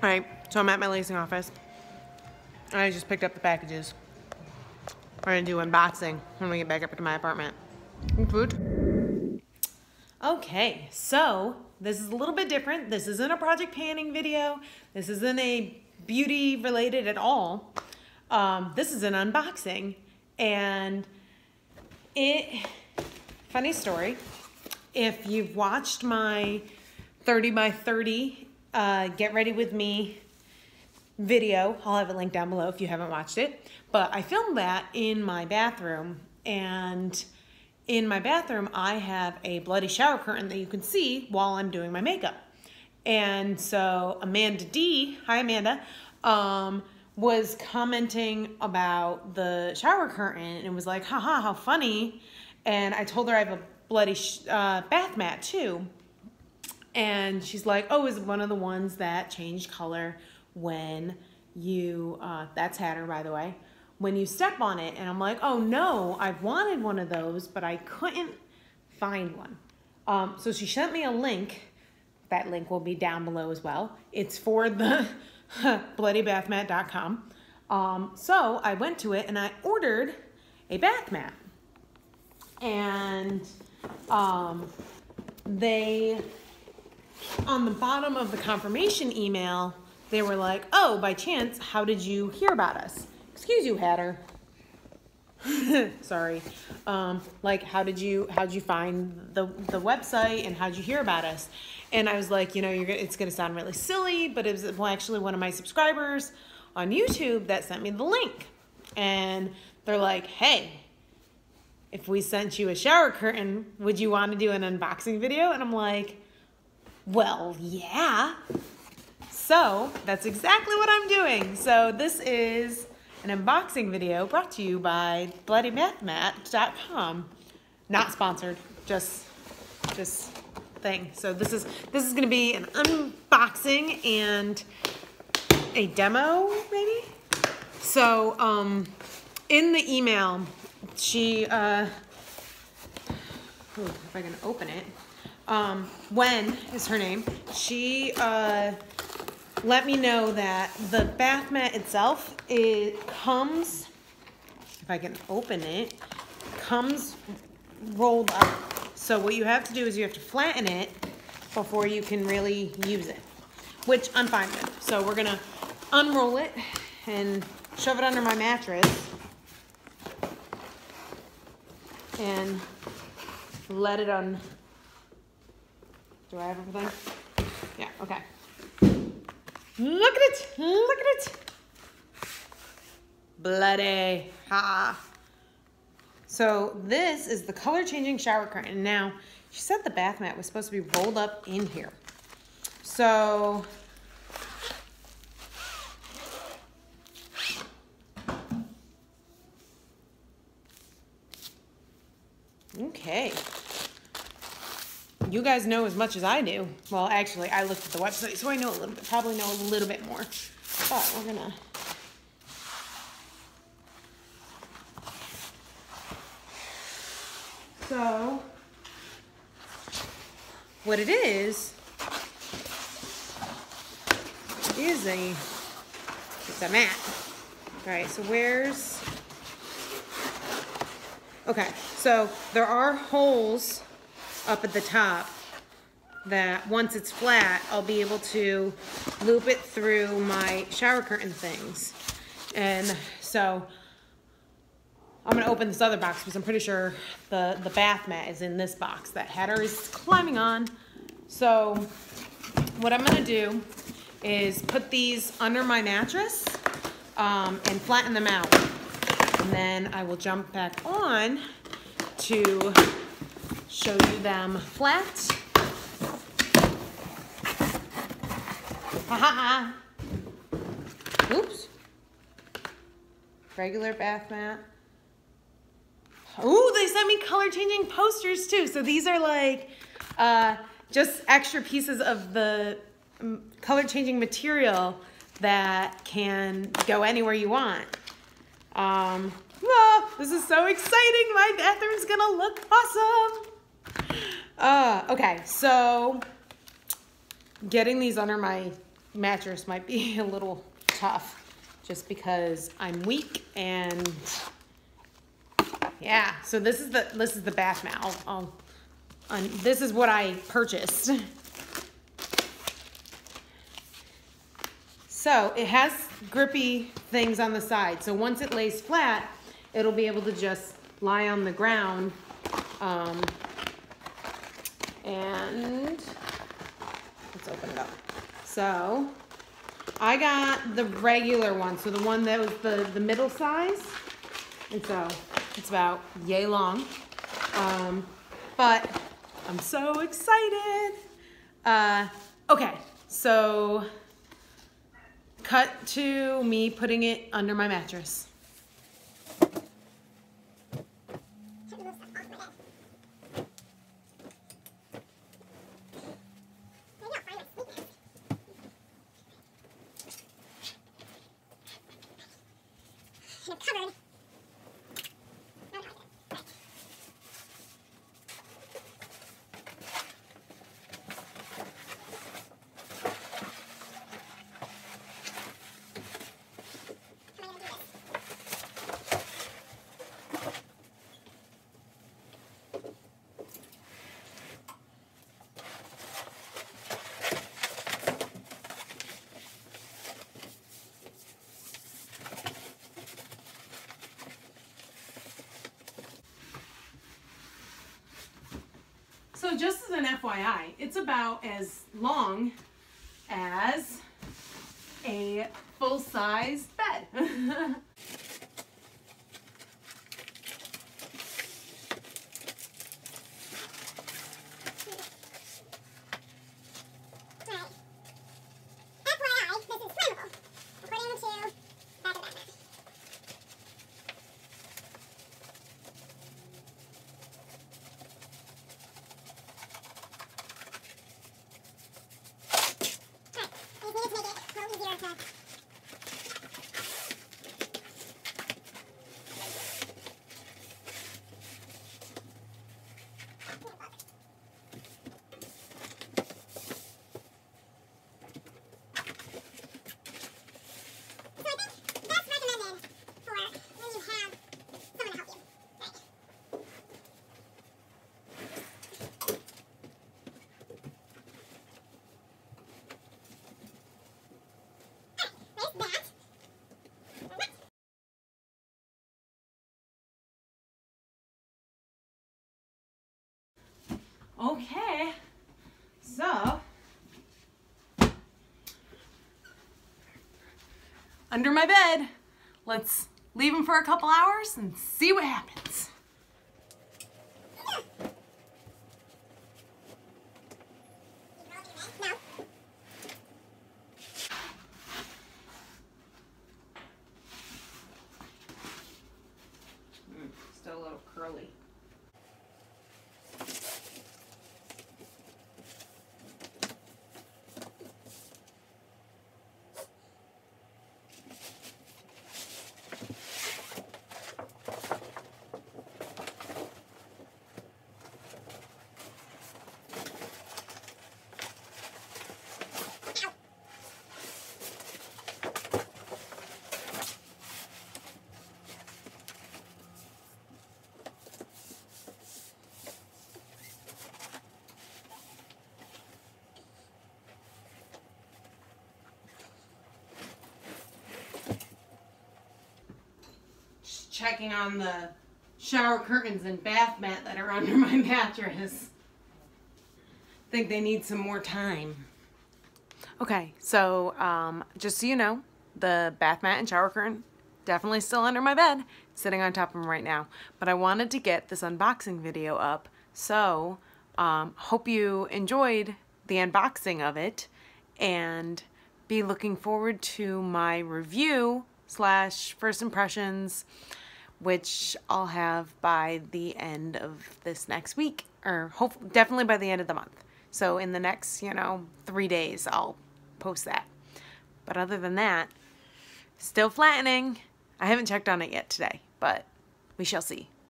All right, so I'm at my lacing office. I just picked up the packages. We're gonna do unboxing when we get back up to my apartment. Food. Okay, so this is a little bit different. This isn't a project panning video. This isn't a beauty related at all. Um, this is an unboxing and it, funny story, if you've watched my 30 by 30 uh, get ready with me video, I'll have it linked down below if you haven't watched it, but I filmed that in my bathroom and in my bathroom, I have a bloody shower curtain that you can see while I'm doing my makeup. And so Amanda D, hi Amanda, um, was commenting about the shower curtain and was like, haha, how funny. And I told her I have a bloody uh, bath mat too. And she's like, oh, is one of the ones that change color when you, uh, that's Hatter by the way, when you step on it. And I'm like, oh no, I've wanted one of those, but I couldn't find one. Um, so she sent me a link. That link will be down below as well. It's for the bloodybathmat.com. Um, so I went to it and I ordered a bath mat. And um, they, on the bottom of the confirmation email, they were like, oh, by chance, how did you hear about us? Excuse you, Hatter. Sorry. Um, like, how did you how did you find the the website and how did you hear about us? And I was like, you know, you're it's gonna sound really silly, but it was well, actually one of my subscribers on YouTube that sent me the link, and they're like, hey, if we sent you a shower curtain, would you want to do an unboxing video? And I'm like, well, yeah. So that's exactly what I'm doing. So this is an unboxing video brought to you by bloodybathmat.com. Not sponsored, just just thing. So this is this is gonna be an unboxing and a demo, maybe? So um in the email, she uh if I can open it. Um, Wen is her name. She uh let me know that the bath mat itself, it comes, if I can open it, comes rolled up. So what you have to do is you have to flatten it before you can really use it, which I'm fine with. So we're gonna unroll it and shove it under my mattress and let it on. Do I have everything? Yeah, okay. Look at it. Look at it. Bloody. Ha. So this is the color changing shower curtain. Now, she said the bath mat was supposed to be rolled up in here. So Okay you guys know as much as I do. Well, actually, I looked at the website, so I know a little bit, probably know a little bit more. But we're gonna. So, what it is, is a, it's a mat. All right, so where's, okay, so there are holes up at the top that once it's flat, I'll be able to loop it through my shower curtain things. And so I'm gonna open this other box because I'm pretty sure the, the bath mat is in this box that Hatter is climbing on. So what I'm gonna do is put these under my mattress um, and flatten them out. And then I will jump back on to show you them flat. Ha ha ha. Oops. Regular bath mat. Oh, they sent me color changing posters too. So these are like uh, just extra pieces of the um, color changing material that can go anywhere you want. Um, oh, this is so exciting. My bathroom's gonna look awesome. Uh, okay, so getting these under my mattress might be a little tough just because I'm weak and yeah, so this is the this is the bath mat. I'll, I'll um, this is what I purchased. So it has grippy things on the side. So once it lays flat, it'll be able to just lie on the ground. Um, and let's open it up. So I got the regular one. So the one that was the, the middle size. And so it's about yay long. Um, but I'm so excited. Uh, okay, so cut to me putting it under my mattress. Covered So just as an FYI, it's about as long as a full-sized bed. under my bed, let's leave him for a couple hours and see what happens. Hmm, still a little curly. Checking on the shower curtains and bath mat that are under my mattress. think they need some more time. Okay, so um, just so you know, the bath mat and shower curtain definitely still under my bed, sitting on top of them right now. But I wanted to get this unboxing video up, so um, hope you enjoyed the unboxing of it and be looking forward to my review slash first impressions which I'll have by the end of this next week, or hope definitely by the end of the month. So in the next, you know, three days, I'll post that. But other than that, still flattening. I haven't checked on it yet today, but we shall see.